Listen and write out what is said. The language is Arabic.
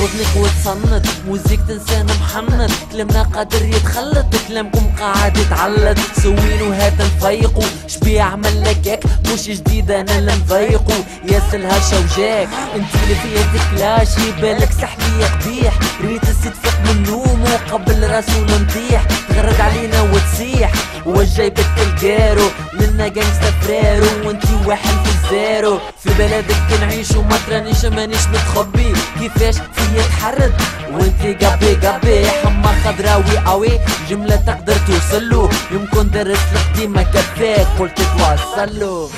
الوطنك وتصنت. موزيك تنسانا محنط كلامنا قادر يتخلط كلامكم قاعد يتعلط سوينو هذا نفيقو شبيع عمل لك هيك مش جديد أنا اللي نضيقو ياسر هرشا وجاك. انتي اللي فيها كلاش يبالك سحلي قبيح. ريت نطيح تغرد علينا وتسيح. وجايبك الجارو منا جانجستا فرارو. وانتي واحد في الزيرو. في بلدك نعيشو ما ترانيش مانيش متخبي. كيفاش فيا تحرد؟ وانتي قبي قبي حمار خضراوي قوي. جملة تقدر توصلو. يمكن درس لك ديما كفاك قلت توصلو.